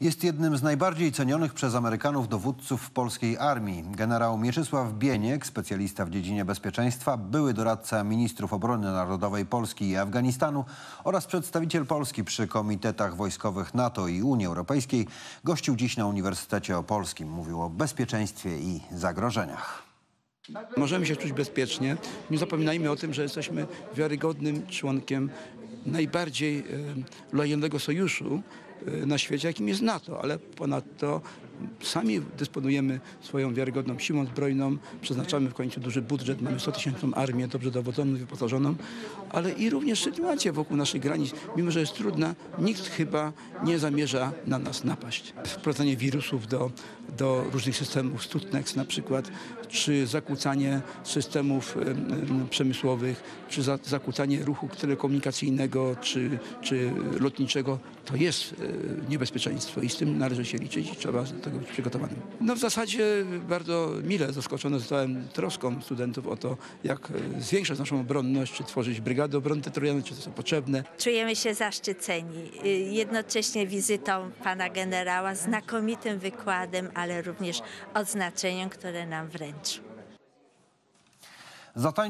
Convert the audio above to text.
Jest jednym z najbardziej cenionych przez Amerykanów dowódców polskiej armii. Generał Mieczysław Bieniek, specjalista w dziedzinie bezpieczeństwa, były doradca ministrów obrony narodowej Polski i Afganistanu oraz przedstawiciel Polski przy komitetach wojskowych NATO i Unii Europejskiej, gościł dziś na Uniwersytecie Opolskim. Mówił o bezpieczeństwie i zagrożeniach. Możemy się czuć bezpiecznie. Nie zapominajmy o tym, że jesteśmy wiarygodnym członkiem najbardziej lojalnego sojuszu e, na świecie, jakim jest NATO, ale ponadto sami dysponujemy swoją wiarygodną siłą zbrojną, przeznaczamy w końcu duży budżet, mamy 100 tysięczną armię, dobrze dowodzoną, wyposażoną, ale i również sytuacja wokół naszych granic, mimo że jest trudna, nikt chyba nie zamierza na nas napaść. Wprowadzanie wirusów do, do różnych systemów, Stutnex na przykład, czy zakłócanie systemów em, em, przemysłowych, czy za, zakłócanie ruchu telekomunikacyjnego, czy, czy lotniczego, to jest e, niebezpieczeństwo i z tym należy się liczyć i trzeba tego być przygotowanym. No w zasadzie bardzo mile zaskoczony zostałem troską studentów o to, jak e, zwiększać naszą obronność, czy tworzyć brygady obrony terytorialnej, czy to są potrzebne. Czujemy się zaszczyceni y, jednocześnie wizytą pana generała, znakomitym wykładem, ale również odznaczeniem, które nam wręczył. Zatań